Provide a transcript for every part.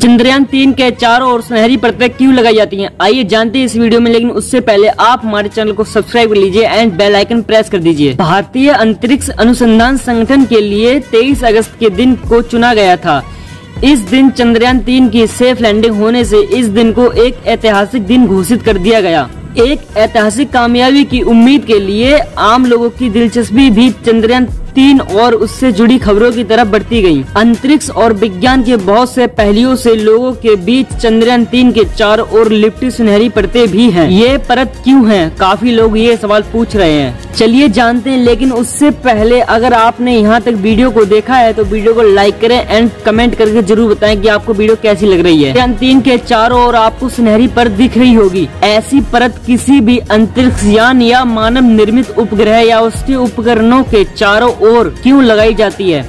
चंद्रयान तीन के चारों ओर सुनहरी परतें क्यों लगाई जाती हैं? आइए जानते हैं इस वीडियो में, लेकिन उससे पहले आप हमारे चैनल को सब्सक्राइब कर लीजिए एंड बेल आइकन प्रेस कर दीजिए। भारतीय अंतरिक्ष अनुसंधान संगठन के लिए 23 अगस्त के दिन को चुना गया था। इस दिन चंद्रयान तीन की सेफ़ लैंडिंग होने से इस दिन को एक ऐतिहासिक दिन घोषित कर दिया गया। एक ऐतिहासिक कामयाबी की उम्मीद के लिए आम लोगों की दिलचस्पी भी चंद्रयान तीन और उससे जुड़ी खबरों की तरफ़ बढ़ती गई अंतरिक्ष और विज्ञान के बहुत से पहलुओं से लोगों के बीच चंद्रयान तीन के चारों ओर लिपटी सुनहरी परतें भी हैं। ये परत क्यों है? काफ़ी लोग ये सवाल पूछ रहे हैं। चलिए जानते हैं, लेकिन उससे पहले अगर आपने यहाँ तक वीडियो को देखा है तो वीडियो को लाइक करें एंड कमेंट करके ज़रूर बताएँ कि आपको वीडियो कैसी लग रही है। चंद्रयान तीन के चारों ओर आपको सुनहरी परत दिख रही होगी। ऐसी परत किसी भी अंतरिक्ष यान या मानव निर्मित उपग्रह या उसके उपकरणों के चारों ओर क्यों लगाई जाती है?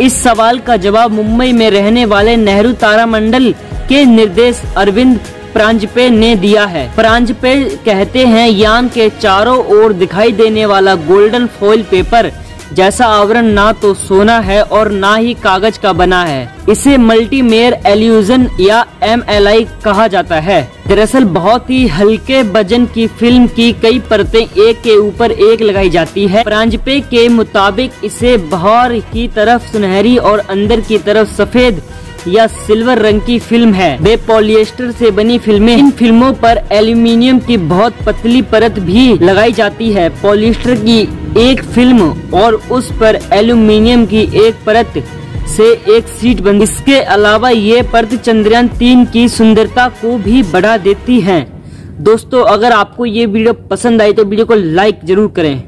इस सवाल का जवाब मुंबई में रहने वाले नेहरू तारा मंडल के निर्देश अरविंद प्रांजपे ने दिया है। प्रांजपे कहते हैं, यान के चारों ओर दिखाई देने वाला गोल्डन फॉइल पेपर जैसा आवरण ना तो सोना है और ना ही कागज़ का बना है। इसे मल्टीमेयर एल्यूजन या एमएलआई कहा जाता है। दरअसल बहुत ही हल्के वज़न की फ़िल्म की कई परतें एक के ऊपर एक लगाई जाती है। प्रांजपे के मुताबिक इसे बाहर की तरफ़ सुनहरी और अंदर की तरफ़ सफ़ेद या सिल्वर रंग की फ़िल्म है। वे पॉलिएस्टर से बनी फ़िल्में इन फ़िल्मों पर एल्यूमिनियम की बहुत पतली परत भी लगाई जाती है। पॉलिएस्टर की एक फ़िल्म और उस पर एल्यूमिनियम की एक परत से एक सीट बंद इसके अलावा ये परत चंद्रयान तीन की सुंदरता को भी बढ़ा देती है। दोस्तों, अगर आपको ये वीडियो पसंद आई तो वीडियो को लाइक ज़रूर करें।